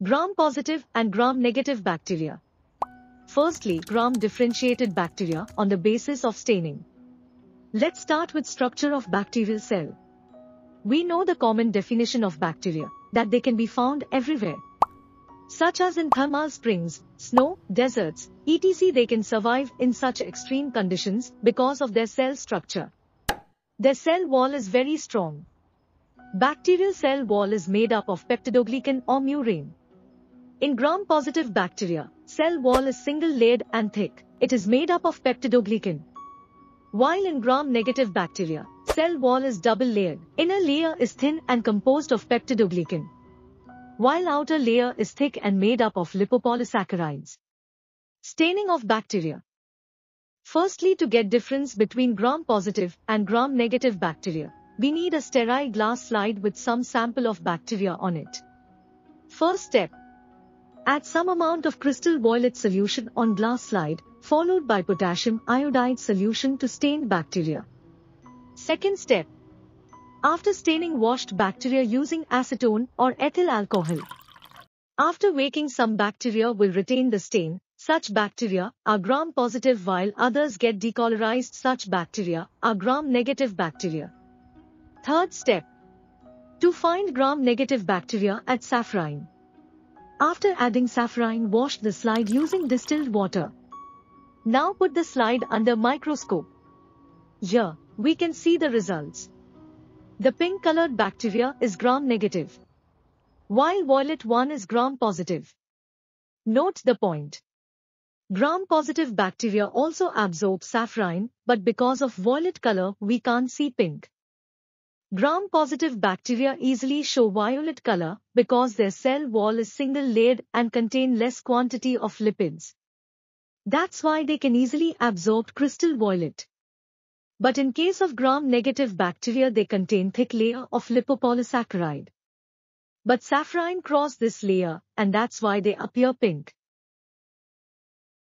Gram-positive and gram-negative bacteria. Firstly, gram-differentiated bacteria on the basis of staining. Let's start with structure of bacterial cell. We know the common definition of bacteria, that they can be found everywhere. Such as in thermal springs, snow, deserts, etc. They can survive in such extreme conditions because of their cell structure. Their cell wall is very strong. Bacterial cell wall is made up of peptidoglycan or murein. In gram-positive bacteria, cell wall is single-layered and thick. It is made up of peptidoglycan. While in gram-negative bacteria, cell wall is double-layered. Inner layer is thin and composed of peptidoglycan, while outer layer is thick and made up of lipopolysaccharides. Staining of bacteria. Firstly, to get difference between gram-positive and gram-negative bacteria, we need a sterile glass slide with some sample of bacteria on it. First step. Add some amount of crystal violet solution on glass slide followed by potassium iodide solution to stain bacteria. Second step. After staining washed bacteria using acetone or ethyl alcohol. After waking some bacteria will retain the stain, such bacteria are gram-positive while others get decolorized such bacteria are gram-negative bacteria. Third step. To find gram-negative bacteria at safranin. After adding safranin wash the slide using distilled water. Now put the slide under microscope. Here, we can see the results. The pink colored bacteria is gram-negative, while violet one is gram-positive. Note the point. Gram-positive bacteria also absorb safranin, but because of violet color we can't see pink. Gram-positive bacteria easily show violet color because their cell wall is single-layered and contain less quantity of lipids. That's why they can easily absorb crystal violet. But in case of gram-negative bacteria they contain thick layer of lipopolysaccharide. But safranin cross this layer and that's why they appear pink.